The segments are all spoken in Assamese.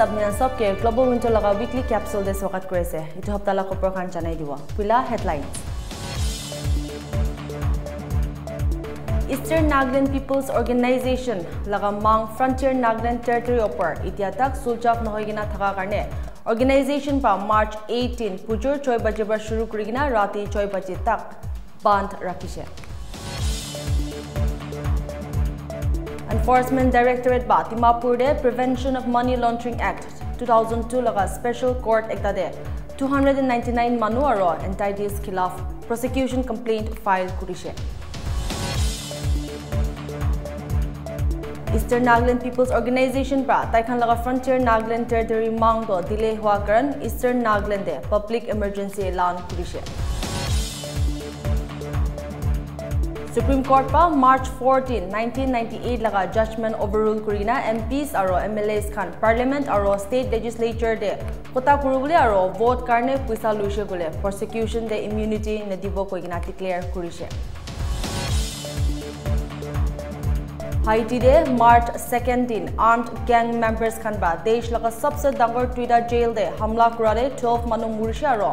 গুড ইভিনিং ভিউৱাৰ্ছ আপোনাৰ চবকে গ্ল'বল উইণ্টাৰ লগা উইকলি কেপচুল ডে স্বাগত কৰিছে ইটো সপ্তাহৰ খবৰখন জনাই দিব পিলা headlines eastern Nagaland peoples organisation লগা মাং ফ্ৰণ্টিয়াৰ নাগালেণ্ড টেৰিটৰী ওপৰ এতিয়া তাক চুলচাপ নহয় কিনা থকাৰ কাৰণে অৰ্গেনাইজেশ্যন পৰা মাৰ্চ এইটিন পুজোৰ ছয় বাজিৰ পৰা শুৰু কৰি কিনা ৰাতি ছয় বাজি তাক বান্ধ ৰাখিছে Enforcement Directorate ba Dimapur de Prevention of Money Laundering Act 2002 laga special court ekta de 299 manu aro entities khilaf prosecution complaint file kurise Eastern Nagaland People's Organization pra taikhan laga Frontier Nagaland Territory mang do delay hua karan Eastern Nagaland de public emergency elan kurise Supreme Court pa March 14, 1998 laga judgment overrule kurina MPs aro MLAs khan parliament aro state legislature de kota kurubule aro vote karne puisa luise gule prosecution de immunity na dibo koigina declare kurise Haiti de March 2nd din armed gang members khan ba desh laga sabse dangor Twitter jail de hamla kurare 12 manu murishe aro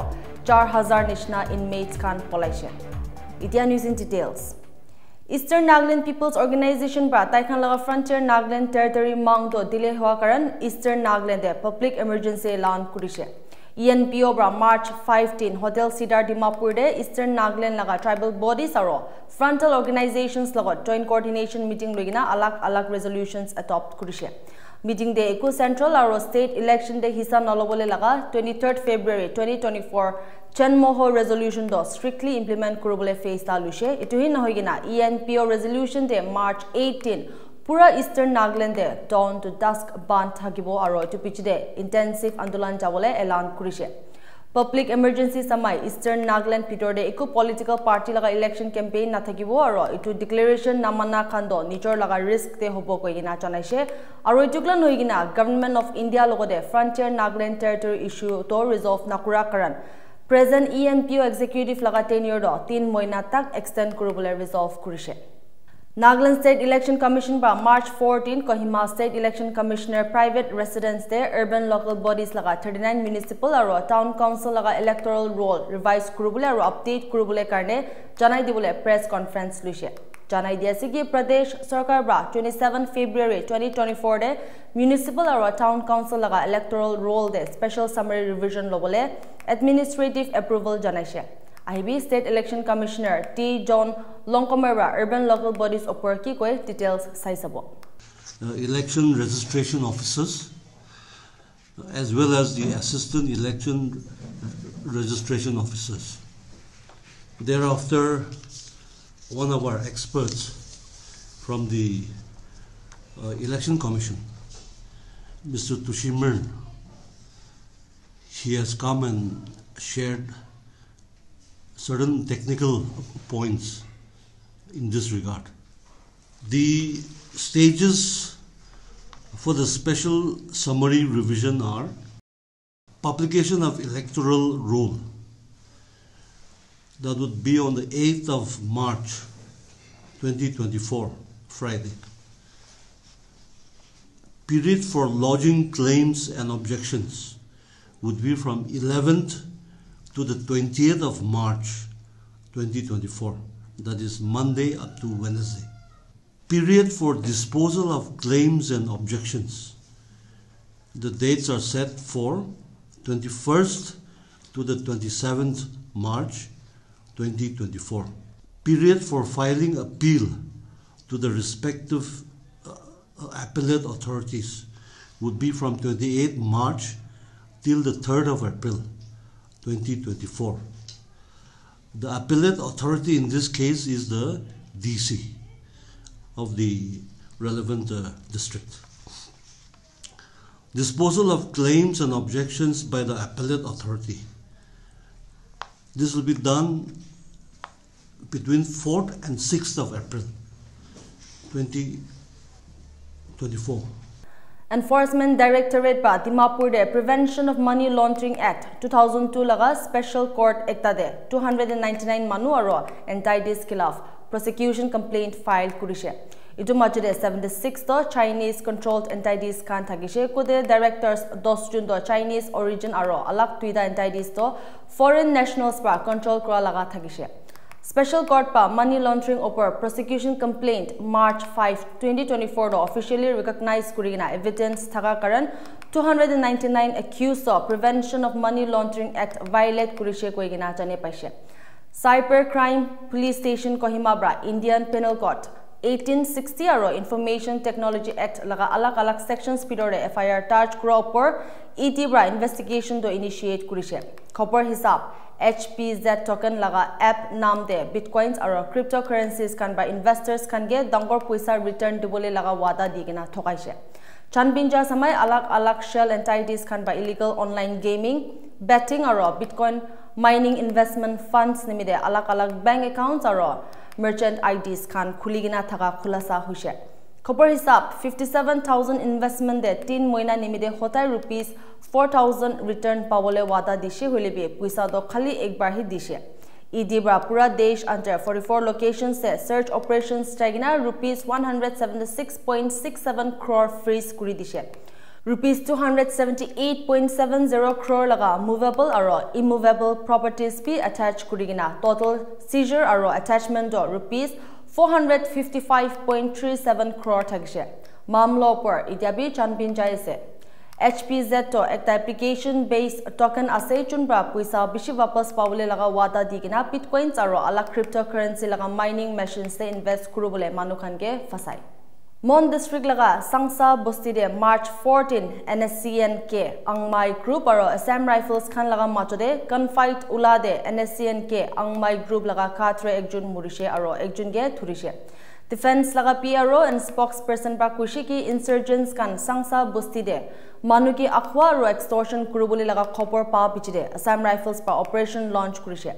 4000 nishna inmates khan polaise Itia news in details eastern Nagaland peoples organisation পৰা তাইখান লগা ফ্ৰণ্টিয়াৰ নাগালেণ্ড টেৰিটৰী মাংটো দিলে হোৱা কাৰণ ইষ্টাৰ্ণ নাগালেণ্ডে পাব্লিক এমাৰ্জেঞ্চি এলাউন কৰিছে ই এন পি অ' পৰা মাৰ্চ ফাইভটিন হোটেল চিডাৰ ডিমাপুৰতে ইষ্টাৰ্ণ নাগালেণ্ড লগা ট্ৰাইবেল বডিজ আৰু ফ্ৰণ্টেল অৰ্গেনাইজেশ্যনছ লগত জইণ্ট কৰ্ডিনেশ্যন মিটিং লৈ কিনে আলাগ আলাগ ৰেজলিউশ্যনছ এডপ্ট কৰিছে চেণ্ট্ৰেল আৰু ষ্টেট ইলেকশ্যন ডে হিচাপ নল'বলৈ লগা twenty third February twenty twenty four চেনমহ resolution the strictly implement কৰিবলৈ ফেচটা লৈছে এইটোহে নহয় কিনা E N P O' resolution day March eighteen পুৰা ইষ্টাৰ্ণ নাগালেণ্ডে ডন টু ডাস্ক বান্ধ থাকিব আৰু এইটো পিছতে ইণ্টেনচিভ আন্দোলন যাবলৈ এলাউন কৰিছে পাব্লিক এমাৰ্জেঞ্চি চামাই ইষ্টাৰ্ণ নাগালেণ্ড ভিতৰতে একো পলিটিকেল পাৰ্টি লগা ইলেকশ্যন কেম্পেইন নাথাকিব আৰু এইটো ডিক্লেৰেশ্যন নামানা খান্দ নিজৰ লগা ৰিস্কতে হ'ব কৈ কিনা জনাইছে আৰু এইটোকলা নহয় কিনা গভৰ্ণমেণ্ট অফ ইণ্ডিয়াৰ লগতে ফ্ৰণ্টিয়াৰ নাগালেণ্ড টেৰিটৰী ইছ্যুটো ৰিজল্ভ নকৰা কাৰণ present E N P O' executive লগা টেনিয়ৰটো তিন মহিনা তাক এক্সটেণ্ড কৰিবলৈ ৰিজল্ভ কৰিছে Nagaland State Election Commission ba March 14 Kohima State Election Commissioner private residence there urban local bodies laga 39 municipal aro town council laga electoral roll revise kurubule aro update kurubule karne janai dibule press conference luise janai dia sigi pradesh sarkar ba 27 February 2024 de municipal aro town council laga electoral roll de special summary revision lobole administrative approval janaise IB State Election Commissioner T. John Longkomera Urban Local Bodies of koi details sabo. Uh, election registration officers as well as the assistant election registration officers. Thereafter, one of our experts from the uh, election commission, Mr. Tushimern, he has come and shared certain technical points in this regard. The stages for the special summary revision are publication of electoral roll that would be on the 8th of March 2024 Friday period for lodging claims and objections would be from 11th to the 20th of March 2024, that is Monday up to Wednesday. Period for disposal of claims and objections. The dates are set for 21st to the 27th March 2024. Period for filing appeal to the respective uh, appellate authorities would be from 28 March till the 3rd of April 2024. The appellate authority in this case is the DC of the relevant uh, district. Disposal of claims and objections by the appellate authority. This will be done between 4th and 6th of April 2024. Enforcement Directorate pa Dimapur de Prevention of Money Laundering Act 2002 laga special court ekta de 299 manu aro entities khilaf prosecution complaint file kurise Itu majode 76 to Chinese controlled entities kan thakishe kude directors 10 jun to Chinese origin aro alak tuida entities to foreign nationals pa control kora laga thakishe. Special Court pa money laundering over prosecution complaint March 5, 2024 do officially recognized kurigina evidence thaka karan 299 accused of prevention of money laundering act violate kurishe koigina jane paise. Cyber crime police station Kohima bra Indian Penal Court 1860 aro Information Technology Act laga alak alak sections pidore FIR charge kro por ET bra investigation do HPZ token laga app naam de bitcoins aro cryptocurrencies kan ba investors kan ge dangor puisa return dibole laga wada digina thokaise chanbinja samay alak alak shell entities kan ba illegal online gaming betting aro bitcoin mining investment funds nimide alak alak bank accounts aro merchant IDs kan khuligina thaka khulasa hoise খবৰ হিচাপ ফিফটি ছেভেন থাউজেণ্ড ইনভেষ্টমেণ্ট দে তিন মহিনা নিমিতে সতাই ৰুপিজ ফ'ৰ থাউজেণ্ড ৰিটাৰ্ণ পাবলৈ ৱাদা দিছে হ'লেবি পইচাটো খালি একবাৰহি দিছে ই দিবা পুৰা দেশ আণ্ডাৰ ফৰ্টি ফ'ৰ লোকেশ্যনছে search operation ষ্টাইগিনা rupees one hundred seventy six point six seven crore freeze কৰি দিছে rupees two hundred seventy eight point seven zero' crore লগা মুভেবল আৰু ইমুভেবল প্ৰপাৰ্টিজ বি এটাচ কৰি কিনা ট'টেল চিজাৰ আৰু এটাচমেণ্টৰ rupees 455.37 crore thakse mamlo por itiabi chanpin jaise HPZ to ekta application based token ase chunbra puisa bishi wapas pawle laga wada digina bitcoins aro ala cryptocurrency laga mining machines se invest kurubole manukhan ge fasai Mon district laga Sangsa Bosti de March 14 NSCNK Angmai Group aro Assam Rifles khan laga machode gunfight ula de NSCNK Angmai Group laga khatre ekjun murishe aro ekjun ge thurishe Defense laga PRO and spokesperson ba kushi ki insurgents kan Sangsa Bosti de manu ki akhwa aro extortion kurubuli laga khopor pa pichide Assam Rifles pa operation launch kurishe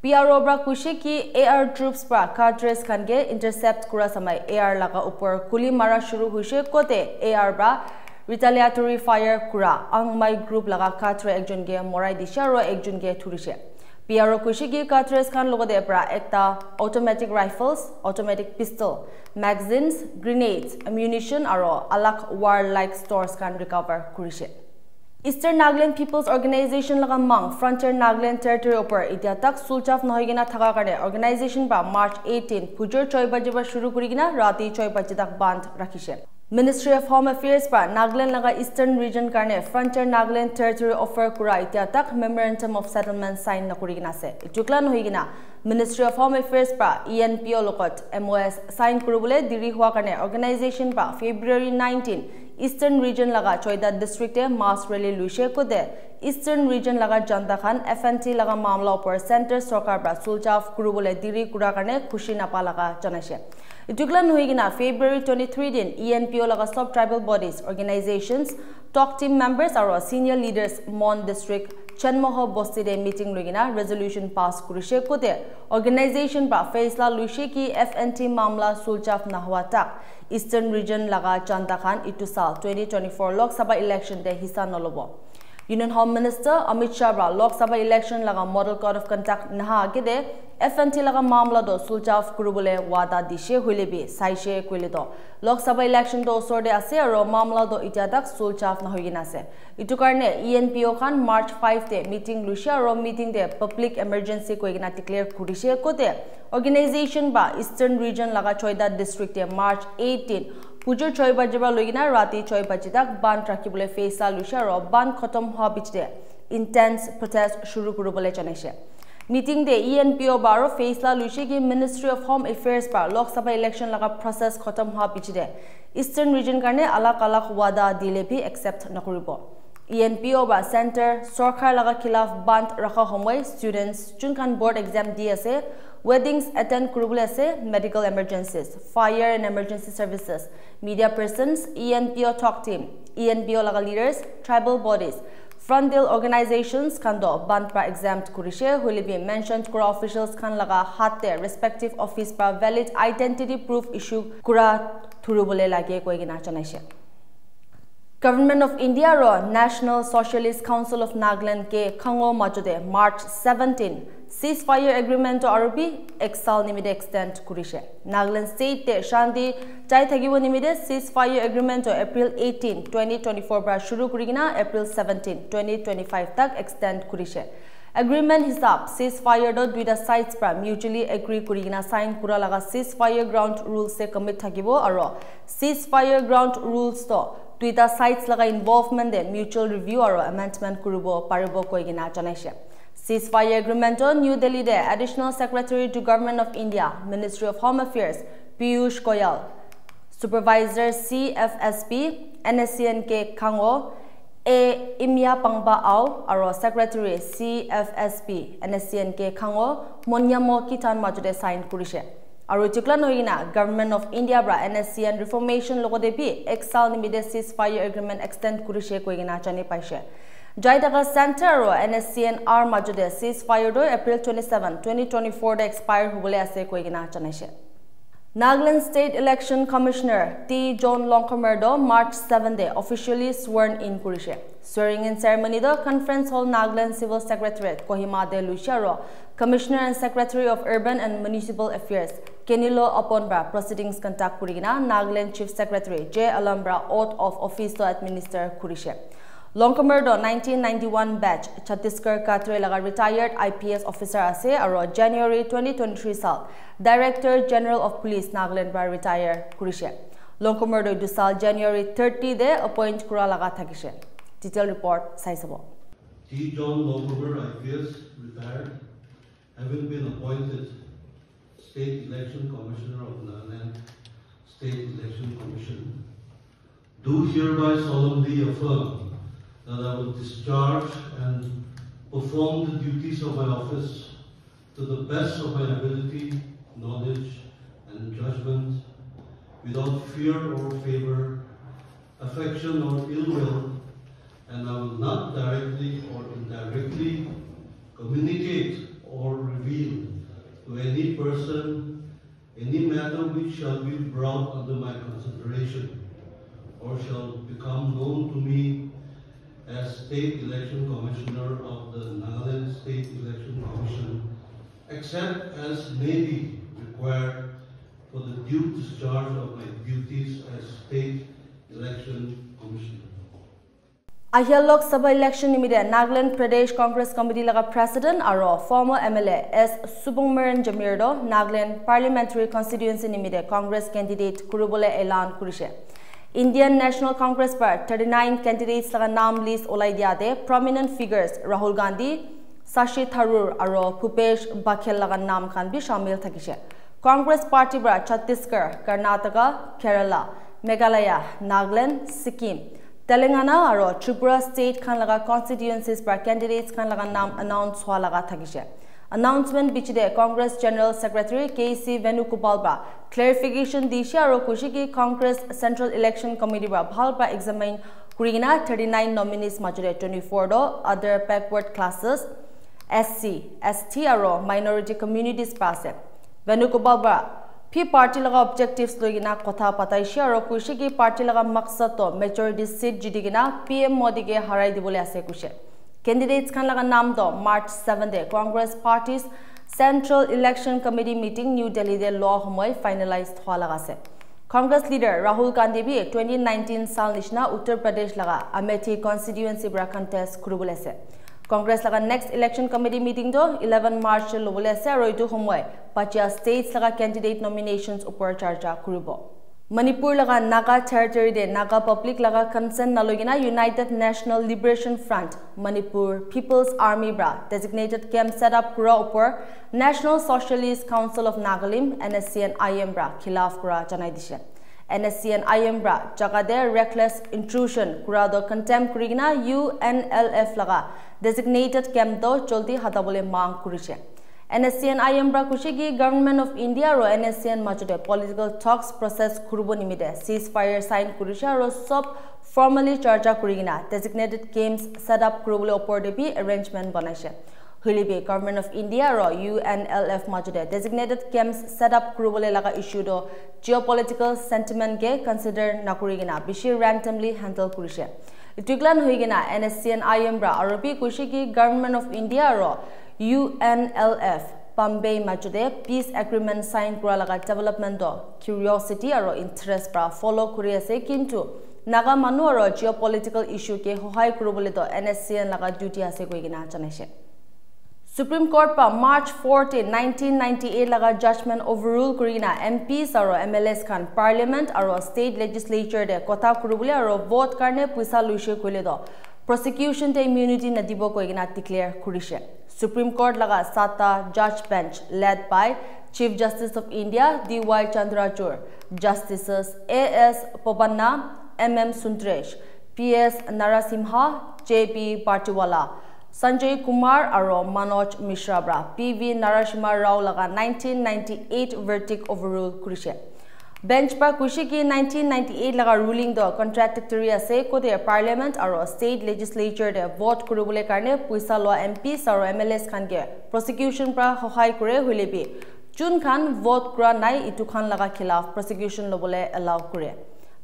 PRO bra kushi ki AR troops pra cartridge khan ge intercept kura samai AR laga upor kuli mara shuru huise kote AR bra retaliatory fire kura angmai group laga katre ekjon ge morai disha ro ekjon ge thurise PRO kushi ki cartridge khan logode pra ekta automatic rifles automatic pistol magazines grenades ammunition aro alak war like stores khan recover kurise Eastern Nagaland People's Organization laga mang Frontier Nagaland Territory upor itia tak sulchaf nohigina thaka kare organization ba March 18 pujor 6 baje ba shuru kurigina rati 6 baje tak band rakhise Ministry of Home Affairs pa Nagaland laga Eastern Region karne Frontier Nagaland Territory offer kura itia tak memorandum of settlement sign na kurigina se itukla nohigina Ministry of Home Affairs pa ENPO lokot MOS sign kurubule diri hua karne organization pa February 19 eastern region লগা চৈদা ডিষ্ট্ৰিক্টে মাছ ৰেলী লৈছে কোদে ইষ্টাৰ্ণ ৰিজন লগা জনতা খান এফ এন টি লগা মামলাৰ ওপৰত চেণ্টাৰ চৰকাৰৰ পৰা চুলচাফ কৰিবলৈ দেৰি কৰাৰ কাৰণে খুচি নাপা লগা জনাইছে ইটোকলা নহয় কিনা ফেব্ৰুৱাৰী টুৱেণ্টি থ্ৰী দিন ই এন পি অ' লগা চব tribal bodies organizations talk team members চন্মহ বস্তিৰে মিটিং লৈ কিনা ৰেজলিউশ্যন পাছ কৰিছে কোতে অৰ্গেনাইজেশ্যন পৰা ফেচলা লৈছে কি এফ এন টি মামলা চুলচাফ নাহোৱা তাক ইষ্টাৰ্ণ ৰিজন লগা জনতা খান ইটো চাল Union Home Minister Amit Shah bra Lok Sabha election laga model code of conduct naha agede FNT laga mamla do sulchaf kurubole wada dishe hoile bi saishe koile do Lok Sabha election do osor de ase aro mamla do itia dak sulchaf na hoigina ase itu karne ENPO khan March 5 te meeting lusha aro meeting de public emergency koigina declare kurishe kote organization ba eastern region laga choida district te March 18 পুজোৰ ছয় বাজিৰ পৰা লৈ কিনে ৰাতি ছয় বাজি তাক বান্ধ ৰাখিবলৈ ফেচা লৈছে আৰু বান্ধ খতম হোৱা পিছতে ইণ্টেন্স প্ৰচেছ শুৰু কৰিবলৈ জনাইছে। মিটিং দে ই এন পি অ' বা আৰু ফেচলা লৈছে কি মিনিষ্ট্ৰী অফ হোম এফেয়াৰ্ছ বা লোকসভা ইলেকশ্যন লগা প্ৰচেছ খতম হোৱা পিছতে ইষ্টাৰ্ণ ৰিজন কাৰণে আলাক আলাক ৱাদা দিলে ভি একচেপ্ট নকৰিব। বা চেণ্টাৰ চৰকাৰ লগা খিলাফ বান্ধ ৰখা সময় ষ্টুডেণ্টছ যোনখন বৰ্ড এক্সাম দি আছে ৱেডিংছ এটেণ্ড কৰিবলৈ আছে medical emergencies fire and emergency services media persons, ENPO talk team, ENPO laga leaders, tribal bodies, frontal organizations kan do band pra exempt kurishe huli be mentioned kura officials kan laga hat their respective office pra valid identity proof issue kura thuru bole lage koi gina chanaishe Government of India ro National Socialist Council of Nagaland ke khango majode March 17 cease fire agreement আরবি এক সাল নিমিদে এক্সটেন্ড করেছে নাগাল্যান্ড স্টেটে শান্তি চাই থাকিব নিমিদে ceasefire agreement April eighteen twenty twenty four পৰা শুরু করি কিনা April seventeen twenty twenty five তাক এক্সটেন্ড করেছে এগ্রিমেন্ট হিসাব সিজ ফায়ার দুইটা সাইডস পৰা মিউচুয়ালি এগ্ৰি কৰি কিনা সাইন কৰা লাগা সিজ ফায়াৰ গ্ৰাউন্ড ৰুলসে কমিট থাকিব দুইটা চাইটছ লগা ইনভলভমেণ্ট ইনভলভমেণ্টে মিউচুৱেল ৰিভিউ আৰু এমেণ্ডমেণ্ট কৰিব পাৰিব কৈ কিনা জনাইছে চিজ ফাই এগ্ৰিমেণ্টত নিউ দিল্লীতে additional secretary to government of India ministry of home affairs Piyush Goyal supervisor C F S P N S C N K Khang A Imiya Pangba Ao আৰু secretary C F S P N S C N K Khang মনিয়াম কিটান মাজতে ছাইন কৰিছে আৰু টিকলা নহিনা গভৰ্ণমেণ্ট অফ ইণ্ডিয়া পৰা N S C N reformation লগতে বি এক চাল নিমিতে চিজ ফায়াৰ এগ্ৰিমেণ্ট এক্সটেণ্ড কৰিছে কৈ কিনা জানি পাইছে Jaitaka Center or NSCN R Majude cease fire do April 27, 2024 de expire hubule ase koi gina chaneshe. Nagaland State Election Commissioner T. John Longcomerdo March 7 day officially sworn in kurishe. Swearing in ceremony do Conference Hall Nagaland Civil Secretariat Kohima de Luciaro, Commissioner and Secretary of Urban and Municipal Affairs Kenilo Aponbra proceedings conduct kurigina Nagaland Chief Secretary J. Alambra oath of office to administer kurishe. Longcomerdo 1991 batch Chhattisgarh Katre laga retired IPS officer ase aro January 2023 sal Director General of Police Nagaland bar retire kurishe Longcomerdo du sal January 30 de appoint kura laga thakise detail report sai T John Longcomer IPS retired having been appointed State Election Commissioner of Nagaland State Election Commission. Do hereby solemnly affirm that I will discharge and perform the duties of my office to the best of my ability, knowledge, and judgment, without fear or favor, affection or ill will, and I will not directly or indirectly communicate or reveal to any person any matter which shall be brought under my consideration or shall become known to me as State Election Commissioner of the Nagaland State Election Commission, except as may be required for the due discharge of my duties as State Election Commissioner. আহি লোকসভা ইলেকশ্যন ইলেকশন নিমিত্তে নাগালেণ্ড প্ৰদেশ কংগ্ৰেছ কমিটি লগা প্ৰেসিডেন্ট আৰু ফৰ্ম এম এল এ এস সুবংমৰেন জমিৰদ নাগালেণ্ড পাৰ্লিমেণ্টাৰী কনস্টিটুয়েন্সি নিমিত্তে কংগ্ৰেছ কেণ্ডিডেট কৰবলে এলান কৰিছে ইণ্ডিয়ান ন্যাশনাল কংগ্ৰেছ পৰ থাৰ্টি নাইন কেন্ডিডেটস নাম লিস্ট ওলাই দিয়াতে প্ৰমিনেন্ট ফিগাৰ্ছ ৰাহুল গান্ধী শশী থাৰুৰ আৰু ভূপেশ বাখেল লগা নাম খান বি সামিল থাকিছে কংগ্ৰেছ পাৰ্টি পৰ Chhattisgarh Karnataka Kerala Meghalaya Nagaland Sikkim Telangana aro Tripura state khan laga constituencies par candidates khan laga naam announce hua laga thakishe. Announcement bich de Congress General Secretary KC Venugopal ba clarification dishe aro kushi ki Congress Central Election Committee ba bhal ba examine kuri 39 nominees majore 24 do other backward classes SC, ST aro minority communities pa se. Venugopal ba phi party laga objectives logina kotha pataisha aro kushiki party laga maqsad to majority seat jidigina pm modi ge harai dibole ase kushe Candidates kan laga naam do March 7 de Congress Party's Central Election Committee meeting New Delhi de law homoy finalized hwa laga se. Congress leader Rahul Gandhi bi 2019 sal nishna Uttar Pradesh laga Amethi constituency bra contest kurubule se. Congress laga next election committee meeting do 11 March lobule se aro itu homoy pacha states laga candidate nominations upar charja kurubo. Manipur laga Naga territory de Naga public laga consent nalogina United National Liberation Front Manipur People's Army bra designated camp set up kura upor National Socialist Council of Nagalim NSCN IM bra khilaf kura janai dishe NSCN IM bra jaga de reckless intrusion kura do contempt kurigina UNLF laga designated camp do joldi hatabole mang kurishe NSCN IMBRA kushigi Government of India ro NSCN majude political talks process kurubo nimide ceasefire sign kurisha ro sob formally charja kurigina designated games set up kurubole opor de bi arrangement banaise hulibe Government of India ro UNLF majude designated games set up kurubole laga issue do geopolitical sentiment ge consider nakurigina bishi randomly handle kurishe Itiglan hoigina NSCN IMBRA arobi kushigi Government of India ro UNLF Bombay majude peace agreement sign kura laga development do curiosity aro interest pra follow kuri ase kintu naga manu aro geopolitical issue ke hohai kurubole do NSCN laga duty ase koi gina janaise Supreme Court pa March 14, 1998 laga judgment overrule kurina MPs aro MLS khan parliament aro state legislature de kotha kurubule aro vote karne puisa luishe kule do prosecution te immunity na dibo ko igna declare kurishe Supreme Court laga sata judge bench led by Chief Justice of India DY Chandrachur Justices AS Pobanna MM Sundresh PS Narasimha JP Partiwala Sanjay Kumar aro Manoj Mishra bra PV Narasimha Rao laga 1998 verdict overrule kurishe bench pa kushi ki 1998 laga ruling do contradictory ase ko de parliament aro state legislature de vote kurubule karne puisa lo MPs aro MLS khan ge prosecution pra hohai kure hule bi chun khan vote kura nai itu khan laga khilaf prosecution lobole allow kure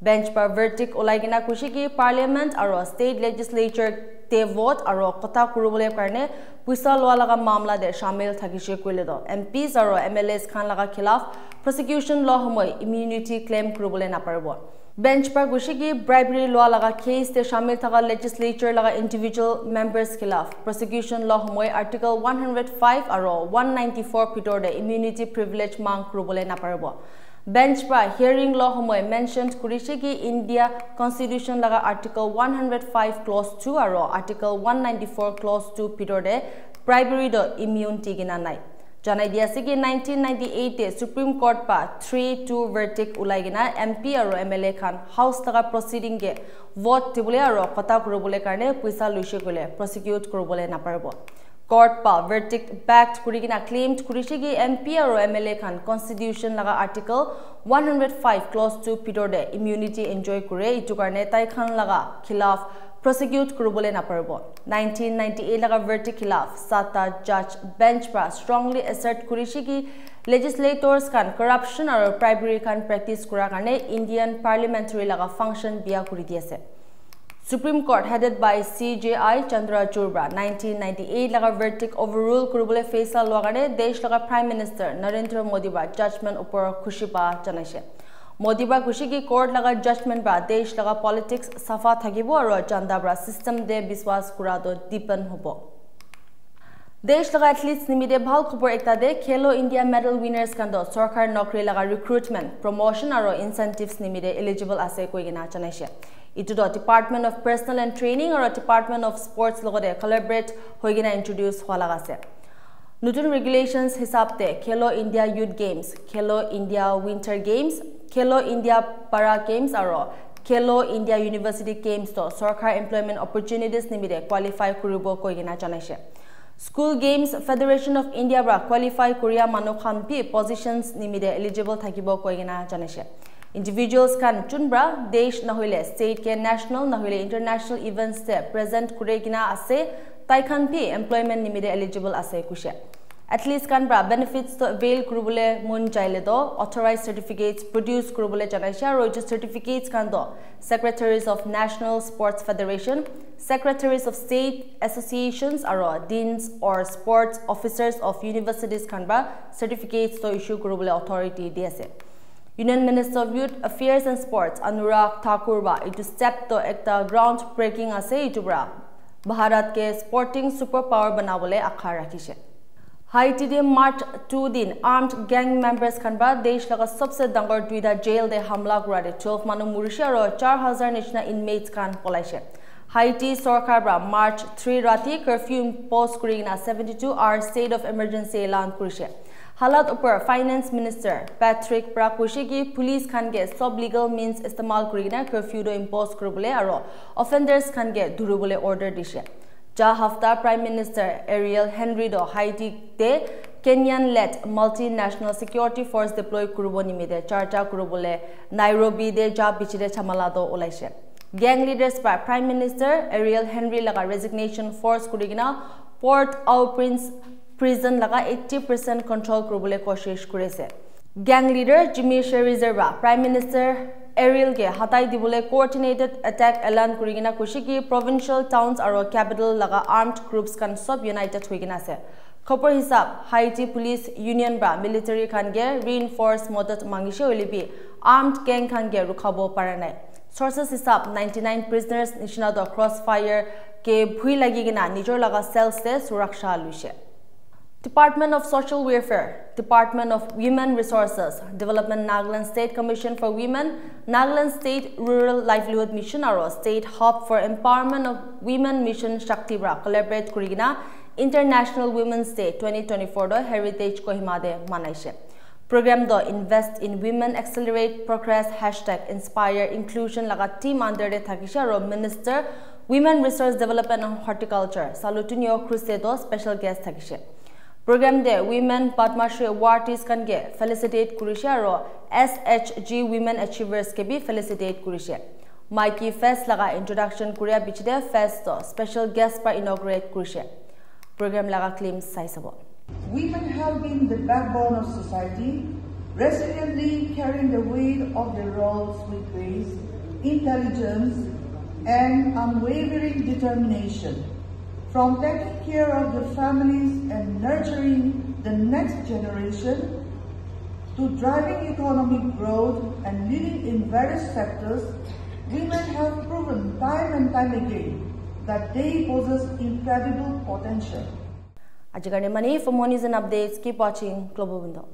bench pa verdict olai gina kushi ki parliament aro state legislature te vote aro kota kurubule karne puisa lo laga mamla de shamil thakishe kuile do MPs aro MLS khan laga khilaf prosecution law homoy immunity claim kurubule na parbo bench par gushi ki bribery law laga case te shamil thaga legislature laga individual members khilaf prosecution law homoy article 105 aro 194 pitor de immunity privilege mang kurubule na parbo bench পৰা হিয়াৰিং লোৱা সময় মেনশ্যন কৰিছে কি ইণ্ডিয়া কনষ্টিটিউশ্যন লগা article one hundred five clause two আৰু article one ninety four clause two ভিতৰতে প্ৰাইবেৰীত ইমিউনিটি কিনা নাই জনাই দিয়া আছে কি নাইনটিন নাইণ্টি এইটে চুপ্ৰিম কৰ্ট পৰা থ্ৰী টু ভেৰ্টিক ওলাই কিনে এম পি আৰু এম এল এ খান হাউচ থকা প্ৰচিডিংকে ভোট দিবলৈ আৰু কটা কৰিবলৈ কাৰণে পইচা লৈছে ক'লে প্ৰচিকিউট কৰিবলৈ নাপাৰিব court pa verdict backed kurigina claimed kurishigi mp aro mla khan constitution laga article 105 clause 2 pitor de immunity enjoy kure itu karne tai khan laga khilaf prosecute kurubole na parbo 1998 laga verdict khilaf sata judge bench pa strongly assert kurishigi legislators kan corruption aro bribery kan practice kura karne indian parliamentary laga function bia kuri diase Supreme Court headed by CJI Chandra Churba 1998 laga verdict overrule kurubole faisa logare desh laga Prime Minister Narendra Modi ba judgment upor khushi pa janaise Modi ba khushi ki court laga judgment ba desh laga politics safa thagibo aro chanda bra system de biswas kura do deepen hobo দেশ লগা এথলিটস নিমিতে ভাল খবৰ একটা দে খেলো ইণ্ডিয়া মেডেল উইনাৰ্ছ কাণ্ড চৰকাৰ নকৰি লগা ৰিক্ৰুটমেণ্ট প্ৰমোশ্যন আৰু ইনচেণ্টিভছ নিমিতে এলিজিবল আছে কৈ কিনে জনাইছে ইটোতো department of personnel and training আৰু ডিপাৰ্টমেণ্ট অফ স্পৰ্টছ লগতে কলেবৰেট হৈ কিনে ইণ্ট্ৰডিউচ হোৱা লগা আছে নতুন ৰেগুলেশ্যনছ হিচাপতে Khelo India youth games Khelo India winter games Khelo India para games আৰু খেলো ইণ্ডিয়া ইউনিভাৰ্চিটি গেমছটো চৰকাৰ এমপ্লয়মেণ্ট অপৰচুনিটিছ নিমিতে কোৱালিফাই কৰিব কৈ কিনে জনাইছে স্কুল গেমছ ফেডাৰেশ্যন অফ ইণ্ডিয়াৰ পৰা কোৱালিফাই কৰিয়া মানুহ খান পি পজিশ্যনছ নিমিতে এলিজিবল থাকিব কৈ কিনে জনাইছে ইণ্ডিভিজুৱেলছ খান যোনবৰা দেশ নহ'লে ষ্টেট কে নেশ্যনেল নহ'লে ইণ্টাৰনেশ্যনেল ইভেণ্টছে প্ৰেজেণ্ট কৰি কিনে আছে তাই খান পি এমপ্লয়মেণ্ট নিমিতে এলিজিবল আছে কৈছে এটলিষ্ট খান পৰা বেনিফিটছটো এভেইল কৰিবলৈ মন যাইলে তো অথৰাইজ চাৰ্টিফিকেটছ প্ৰডিউচ কৰিবলৈ জনাইছে আৰু এইটো চাৰ্টিফিকেটছ খান তো secretaries of national sports federation secretaries of state associations আৰু deans or sports officers of universities খান পৰা চাৰ্টিফিকেটছটো ইছ্যু কৰিবলৈ অথৰিটি দি আছে union minister of youth affairs and sports Anurag Thakur বা এইটো ষ্টেপটো এটা গ্ৰাউণ্ড ব্ৰেকিং আছে এইটোৰ পৰা ভাৰতকে স্পৰ্টিং ছুপাৰ পাৱাৰ বনাবলৈ আশা ৰাখিছে হাইটিডে মাৰ্চ টু দিন আৰ্মড গেং মেম্বাৰ্ছ খান পৰা দেশ লগা সবচে ডাঙৰ দুইটা জেল দে হামলা কৰাৰে টুৱেলভ মানুহ মৰিছে আৰু চাৰ হাজাৰ নিচিনা ইনমেটছ খান পলাইছে হাইটি চৰকাৰ পৰা মাৰ্চ থ্ৰী ৰাতি কাৰ্ফিউ ইম্প'জ কৰি কিনে seventy two hour state of emergency এলাউন কৰিছে হালাত ওপৰ ফাইনেন্স মিনিষ্টাৰ পেট্ৰিক পৰা কৈছে কি পুলিচ খানকে চব লিগেল মিনছ ইস্তেমাল কৰি কিনে কাৰ্ফিউটো ইম্প'জ কৰিবলৈ আৰু অফেণ্ডাৰ্ছ খানকে ধৰিবলৈ অৰ্ডাৰ দিছে যা হাফতা প্ৰাইম মিনিষ্টাৰ এৰিয়েল হেনৰিডো হাইটিতে Kenyan led multinational security force deploy কৰিব নিমিত্তে চাৰ্চা কৰিবলৈ নাইৰবিদে যা বিচিৰে চামালাটো ওলাইছে গেং লিডাৰ্ছ পৰা প্ৰাইম মিনিষ্টাৰ এৰিয়েল হেনৰি লগা ৰেজিগনেশ্যন ফ'ৰ্চ কৰি কিনে পৰ্ট আউ প্ৰিন্স প্ৰিজন লগা এইট্টি পাৰ্চেণ্ট কণ্ট্ৰল কৰিবলৈ কচিছ কৰিছে গেং লিডাৰ জিমি শ্বেৰিজাৰ বা প্ৰাইম মিনিষ্টাৰ এৰিয়েলকে হাতাই দিবলৈ কোঅৰ্ডিনেটেড এটেক এলান কৰি কিনে কৈছে কি প্ৰভিঞ্চিয়েল টাউনছ আৰু কেপিটেল লগা আৰ্মড গ্ৰুপছ খান চব ইউনাইটেড হৈ কিনে আছে খবৰ হিচাপ হাইটি পুলিচ ইউনিয়ন বা মিলিটাৰী খানগে ৰিইনফৰ্চ মদত মাঙিছে অলিবি আৰ্মড গেং খানগে ৰুখাব পৰা নাই চৰ্চেছ হিচাপ নাইণ্টি নাইন প্ৰিজনাৰ্ছ নিচিনা দ ক্ৰছ ফায়াৰ কে ভুই লাগি কিনা নিজৰ লগা চেলছে সুৰক্ষা লৈছে Department of Social Welfare, Department of Women Resources, Development Nagaland State Commission for Women, Nagaland State Rural Livelihood Mission aro State Hub for Empowerment of Women Mission Shakti bra collaborate kurigina International Women's Day 2024 do Heritage Kohima de. Program do Invest in Women Accelerate Progress hashtag Inspire Inclusion laga team under the thakisha ro Minister Women Resource Development and Horticulture Salutunio Crusade special guest thakishe program de women padmashree awardees kan ge felicitate kurishe aro shg women achievers ke bi felicitate kurishe Mikey Fest laga introduction Kuriya bichde fest to special guest par inaugurate kurishe program laga claim sai sabo. Women have been the backbone of society resiliently carrying the weight of their roles with grace intelligence and unwavering determination. From taking care of the families and nurturing the next generation, to driving economic growth and leading in various sectors, women have proven time and time again that they possess incredible potential. Ajagane Mani for more news and updates. Keep watching Global Window.